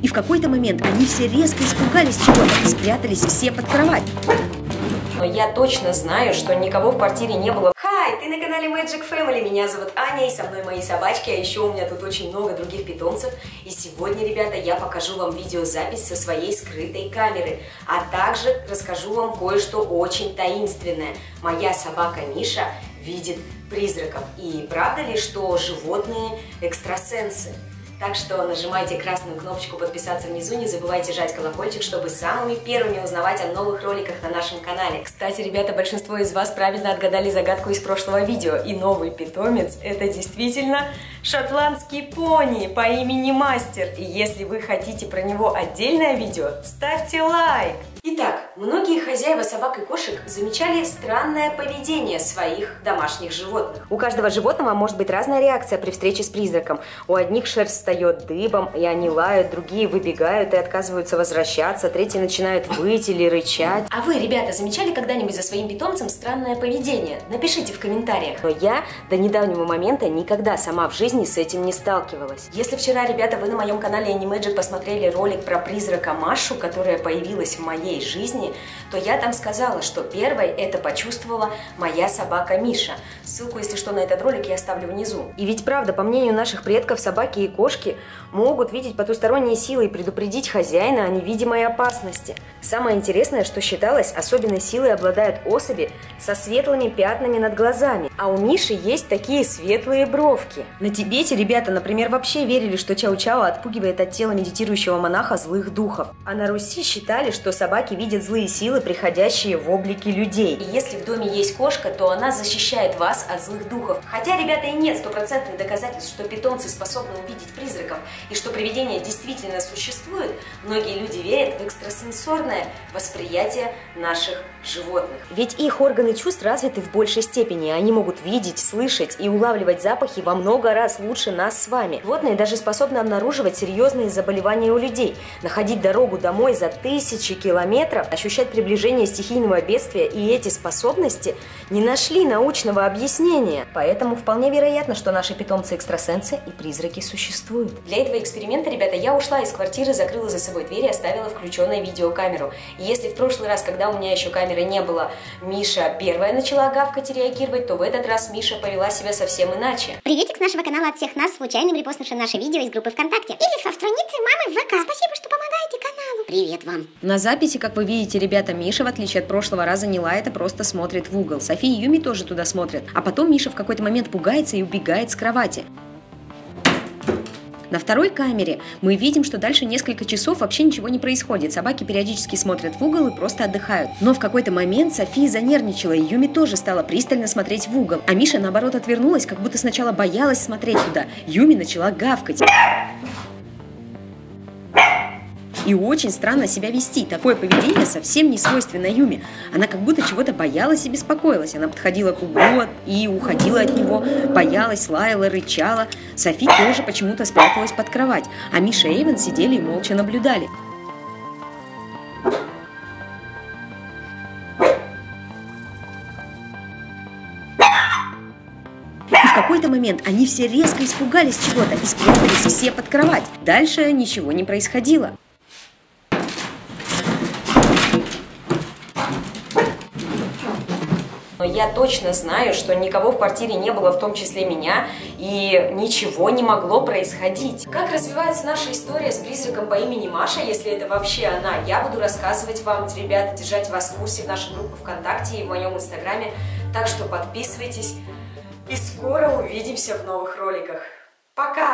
И в какой-то момент они все резко испугались чего-то и спрятались все под кровать. Но я точно знаю, что никого в квартире не было. Хай, ты на канале Magic Family, меня зовут Аня, и со мной мои собачки, а еще у меня тут очень много других питомцев. И сегодня, ребята, я покажу вам видеозапись со своей скрытой камеры, а также расскажу вам кое-что очень таинственное. Моя собака Миша видит призраков. И правда ли, что животные экстрасенсы? Так что нажимайте красную кнопочку подписаться внизу, не забывайте жать колокольчик, чтобы самыми первыми узнавать о новых роликах на нашем канале. Кстати, ребята, большинство из вас правильно отгадали загадку из прошлого видео. И новый питомец это действительно шотландский пони по имени Мастер. И если вы хотите про него отдельное видео, ставьте лайк! Итак, многие хозяева собак и кошек замечали странное поведение своих домашних животных. У каждого животного может быть разная реакция при встрече с призраком. У одних шерсть встает дыбом, и они лают, другие выбегают и отказываются возвращаться, третьи начинают выть или рычать. А вы, ребята, замечали когда-нибудь за своим питомцем странное поведение? Напишите в комментариях. Но я до недавнего момента никогда сама в жизни с этим не сталкивалась. Если вчера, ребята, вы на моем канале Animagic посмотрели ролик про призрака Машу, которая появилась в моей моей жизни, то я там сказала, что первой это почувствовала моя собака Миша. Ссылку, если что, на этот ролик я оставлю внизу. И ведь правда, по мнению наших предков, собаки и кошки могут видеть потусторонние силы и предупредить хозяина о невидимой опасности. Самое интересное, что считалось, особенной силой обладают особи со светлыми пятнами над глазами, а у Миши есть такие светлые бровки. На Тибете ребята, например, вообще верили, что Чау-Чау отпугивает от тела медитирующего монаха злых духов. А на Руси считали, что собаки видят злые силы, приходящие в облике людей. И если в доме есть кошка, то она защищает вас от злых духов. Хотя, ребята, и нет стопроцентных доказательств, что питомцы способны увидеть призраков и что привидения действительно существуют, многие люди верят в экстрасенсорное восприятие наших животных. Ведь их органы чувств развиты в большей степени. Они могут видеть, слышать и улавливать запахи во много раз лучше нас с вами. Животные даже способны обнаруживать серьезные заболевания у людей, находить дорогу домой за тысячи километров ощущать приближение стихийного бедствия, и эти способности не нашли научного объяснения. Поэтому вполне вероятно, что наши питомцы-экстрасенсы и призраки существуют. Для этого эксперимента, ребята, я ушла из квартиры, закрыла за собой дверь и оставила включенной видеокамеру. И если в прошлый раз, когда у меня еще камеры не было, Миша первая начала гавкать и реагировать, то в этот раз Миша повела себя совсем иначе. Приветик с нашего канала от всех нас, случайным репостнувшим наше видео из группы ВКонтакте. Или со страницы мамы ВК. Спасибо, что помогаете каналу. Привет вам. На записи как вы видите, ребята, Миша, в отличие от прошлого раза, не лает, а просто смотрит в угол. София и Юми тоже туда смотрят. А потом Миша в какой-то момент пугается и убегает с кровати. На второй камере мы видим, что дальше несколько часов вообще ничего не происходит. Собаки периодически смотрят в угол и просто отдыхают. Но в какой-то момент София занервничала, и Юми тоже стала пристально смотреть в угол. А Миша, наоборот, отвернулась, как будто сначала боялась смотреть туда. Юми начала гавкать и очень странно себя вести. Такое поведение совсем не свойственно Юме. Она как будто чего-то боялась и беспокоилась. Она подходила к углу и уходила от него, боялась, лаяла, рычала. Софи тоже почему-то спряталась под кровать, а Миша и Эйвен сидели и молча наблюдали. какой-то момент они все резко испугались чего-то и спрятались все под кровать. Дальше ничего не происходило. Я точно знаю, что никого в квартире не было, в том числе меня, и ничего не могло происходить. Как развивается наша история с призраком по имени Маша, если это вообще она, я буду рассказывать вам, ребята, держать вас в курсе в нашей группе ВКонтакте и в моем Инстаграме. Так что подписывайтесь, и скоро увидимся в новых роликах. Пока!